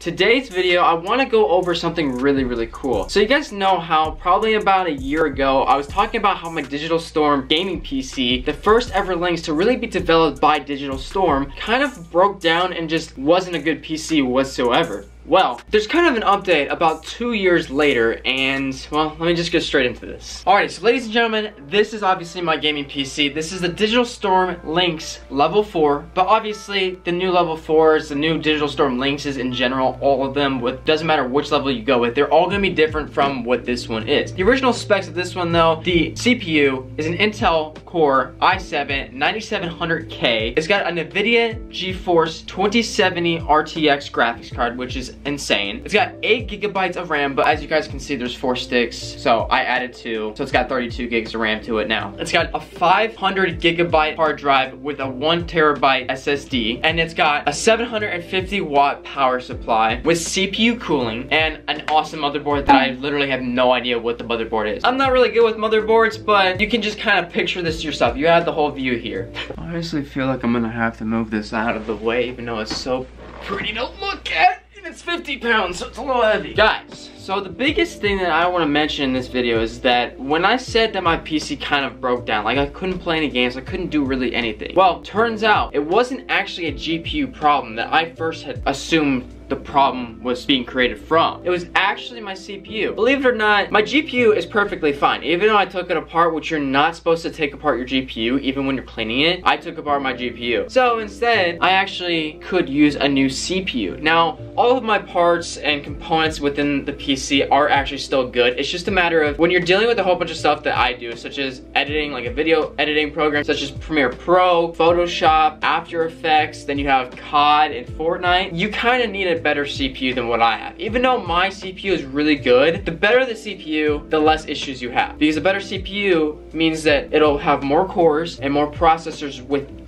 today's video, I wanna go over something really, really cool. So you guys know how probably about a year ago, I was talking about how my Digital Storm gaming PC, the first ever Lynx to really be developed by Digital Storm, kind of broke down and just wasn't a good PC whatsoever. Well, there's kind of an update about two years later, and, well, let me just get straight into this. Alright, so ladies and gentlemen, this is obviously my gaming PC. This is the Digital Storm Lynx Level 4, but obviously, the new Level 4s, the new Digital Storm Lynxes in general, all of them, with doesn't matter which level you go with, they're all going to be different from what this one is. The original specs of this one, though, the CPU is an Intel Core i7 9700K. It's got a NVIDIA GeForce 2070 RTX graphics card, which is insane. It's got 8 gigabytes of RAM, but as you guys can see, there's 4 sticks, so I added 2. So it's got 32 gigs of RAM to it now. It's got a 500 gigabyte hard drive with a 1 terabyte SSD, and it's got a 750 watt power supply with CPU cooling and an awesome motherboard that I literally have no idea what the motherboard is. I'm not really good with motherboards, but you can just kind of picture this yourself. You have the whole view here. I honestly feel like I'm gonna have to move this out of the way, even though it's so pretty to look at. It's 50 pounds, so it's a little heavy. Guys, so the biggest thing that I want to mention in this video is that when I said that my PC kind of broke down, like I couldn't play any games, I couldn't do really anything. Well, turns out it wasn't actually a GPU problem that I first had assumed the problem was being created from. It was actually my CPU. Believe it or not, my GPU is perfectly fine. Even though I took it apart, which you're not supposed to take apart your GPU, even when you're cleaning it, I took apart my GPU. So instead, I actually could use a new CPU. Now, all of my parts and components within the PC are actually still good. It's just a matter of when you're dealing with a whole bunch of stuff that I do, such as editing, like a video editing program, such as Premiere Pro, Photoshop, After Effects, then you have COD and Fortnite, you kind of need a better CPU than what I have. Even though my CPU is really good, the better the CPU, the less issues you have. Because a better CPU means that it'll have more cores and more processors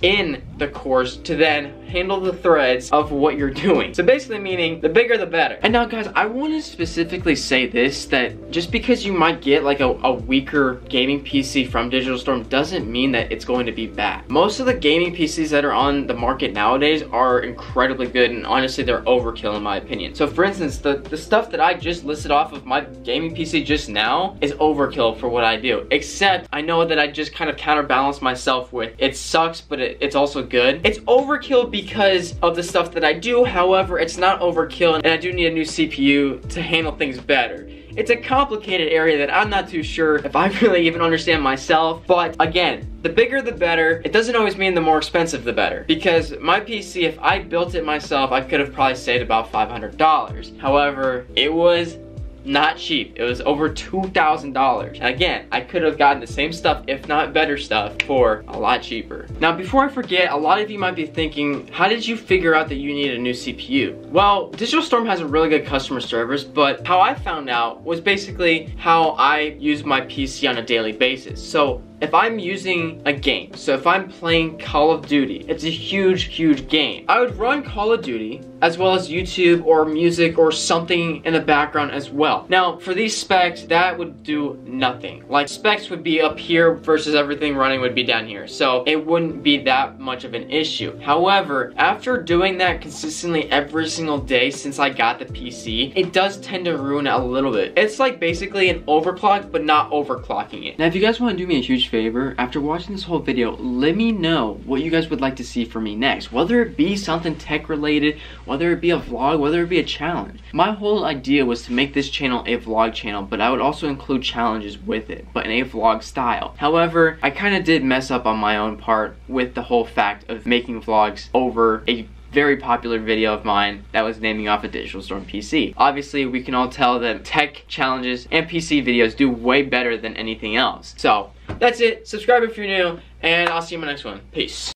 within the cores to then handle the threads of what you're doing. So basically meaning the bigger the better. And now guys, I want to specifically say this, that just because you might get like a, a weaker gaming PC from Digital Storm doesn't mean that it's going to be bad. Most of the gaming PCs that are on the market nowadays are incredibly good and honestly they're overkill overkill in my opinion. So for instance, the, the stuff that I just listed off of my gaming PC just now is overkill for what I do. Except I know that I just kind of counterbalance myself with it sucks, but it, it's also good. It's overkill because of the stuff that I do. However, it's not overkill and I do need a new CPU to handle things better. It's a complicated area that I'm not too sure if I really even understand myself. But again, the bigger the better. It doesn't always mean the more expensive the better. Because my PC, if I built it myself, I could have probably saved about $500. However, it was not cheap. It was over $2,000. Again, I could have gotten the same stuff, if not better stuff, for a lot cheaper. Now, before I forget, a lot of you might be thinking, how did you figure out that you need a new CPU? Well, Digital Storm has a really good customer service, but how I found out was basically how I use my PC on a daily basis. So if I'm using a game, so if I'm playing Call of Duty, it's a huge, huge game. I would run Call of Duty as well as YouTube or music or something in the background as well. Now, for these specs, that would do nothing. Like specs would be up here versus everything running would be down here. So it wouldn't be that much of an issue. However, after doing that consistently every single day since I got the PC, it does tend to ruin it a little bit. It's like basically an overclock, but not overclocking it. Now, if you guys want to do me a huge favor, after watching this whole video, let me know what you guys would like to see from me next. Whether it be something tech related, whether it be a vlog, whether it be a challenge. My whole idea was to make this channel a vlog channel, but I would also include challenges with it, but in a vlog style. However, I kind of did mess up on my own part with the whole fact of making vlogs over a very popular video of mine that was naming off a Digital Storm PC. Obviously, we can all tell that tech challenges and PC videos do way better than anything else. So, that's it. Subscribe if you're new, and I'll see you in my next one. Peace.